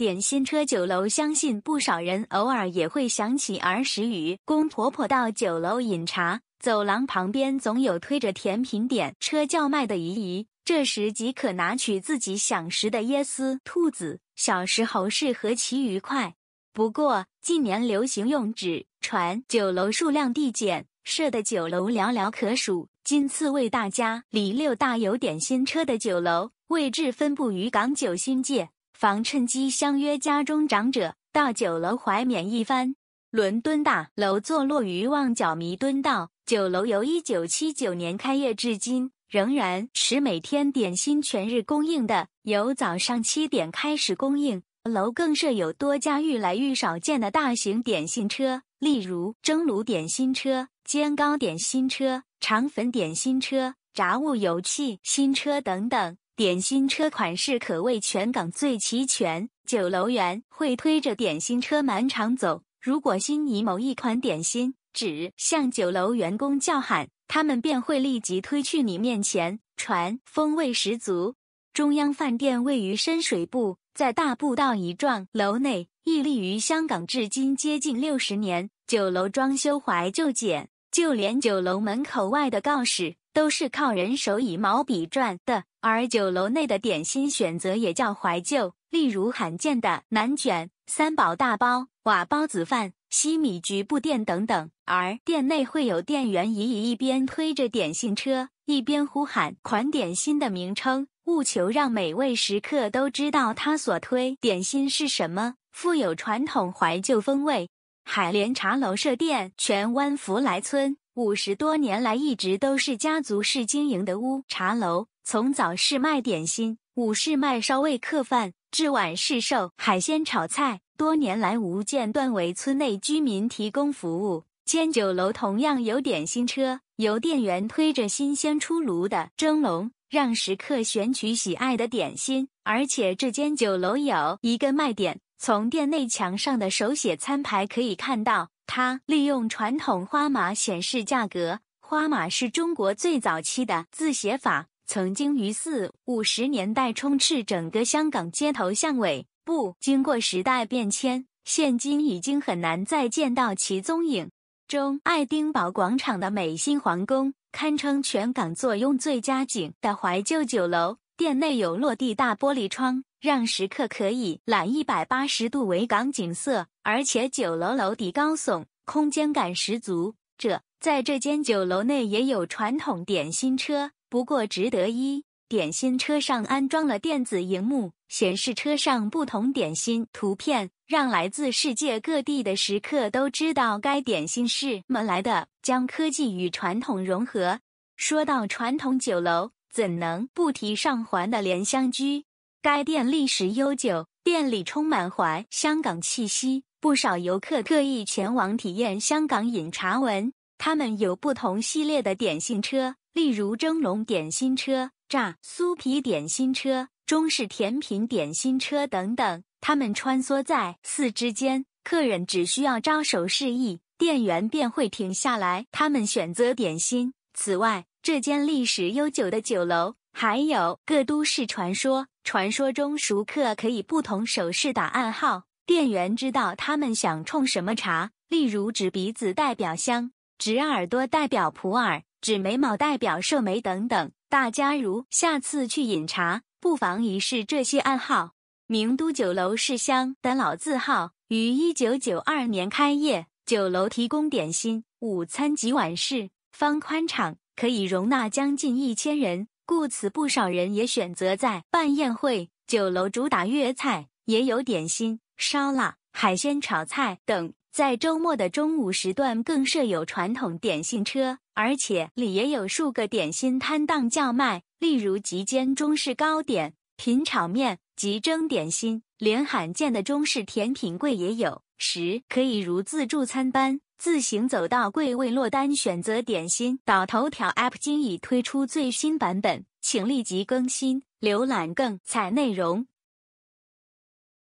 点心车酒楼，相信不少人偶尔也会想起儿时与公婆婆到酒楼饮茶，走廊旁边总有推着甜品点车叫卖的姨姨，这时即可拿取自己想食的椰丝、兔子。小时候是何其愉快！不过近年流行用纸船酒楼数量递减，设的酒楼寥寥可数。今次为大家理六大有点心车的酒楼，位置分布于港九新界。房趁机相约家中长者到酒楼怀缅一番。伦敦大楼坐落于旺角弥敦道，酒楼由一九七九年开业至今，仍然持每天点心全日供应的，由早上七点开始供应。楼更设有多家愈来愈少见的大型点心车，例如蒸炉点心车、煎糕点心车、肠粉点心车、炸物油器新车等等。点心车款式可谓全港最齐全，酒楼员会推着点心车满场走。如果心仪某一款点心，只向酒楼员工叫喊，他们便会立即推去你面前传，风味十足。中央饭店位于深水埗，在大步道一幢楼内，屹立于香港至今接近六十年。酒楼装修怀旧简，就连酒楼门口外的告示。都是靠人手以毛笔撰的，而酒楼内的点心选择也较怀旧，例如罕见的南卷、三宝大包、瓦包子饭、西米局部店等等。而店内会有店员以一边推着点心车，一边呼喊款点心的名称，务求让每位食客都知道他所推点心是什么，富有传统怀旧风味。海莲茶楼设店荃湾福来村。五十多年来，一直都是家族式经营的乌茶楼。从早市卖点心，午市卖烧味客饭，至晚市售海鲜炒菜，多年来无间断为村内居民提供服务。煎酒楼同样有点心车，由店员推着新鲜出炉的蒸笼，让食客选取喜爱的点心。而且这间酒楼有一个卖点，从店内墙上的手写餐牌可以看到。它利用传统花码显示价格。花码是中国最早期的字写法，曾经于四五十年代充斥整个香港街头巷尾。不经过时代变迁，现今已经很难再见到其踪影。中爱丁堡广场的美心皇宫，堪称全港坐拥最佳景的怀旧酒楼。店内有落地大玻璃窗。让食客可以览一百八十度维港景色，而且酒楼楼底高耸，空间感十足。这在这间酒楼内也有传统点心车，不过值得一点心车上安装了电子荧幕，显示车上不同点心图片，让来自世界各地的食客都知道该点心是怎么来的，将科技与传统融合。说到传统酒楼，怎能不提上环的莲香居？该店历史悠久，店里充满怀香港气息，不少游客特意前往体验香港饮茶文。他们有不同系列的点心车，例如蒸笼点心车、炸酥皮点心车、中式甜品点心车等等。他们穿梭在四之间，客人只需要招手示意，店员便会停下来，他们选择点心。此外，这间历史悠久的酒楼还有个都市传说。传说中，熟客可以不同手势打暗号，店员知道他们想冲什么茶。例如，指鼻子代表香，指耳朵代表普洱，指眉毛代表寿眉等等。大家如下次去饮茶，不妨一试这些暗号。名都酒楼是香的老字号，于一九九二年开业。酒楼提供点心、午餐及晚市，方宽敞，可以容纳将近一千人。故此，不少人也选择在办宴会。酒楼主打粤菜，也有点心、烧腊、海鲜炒菜等。在周末的中午时段，更设有传统点心车，而且里也有数个点心摊档叫卖，例如极煎中式糕点、品炒面、及蒸点心，连罕见的中式甜品柜也有。时可以如自助餐般。自行走到柜位落单，选择点心。导头条 App 今已推出最新版本，请立即更新，浏览更彩内容。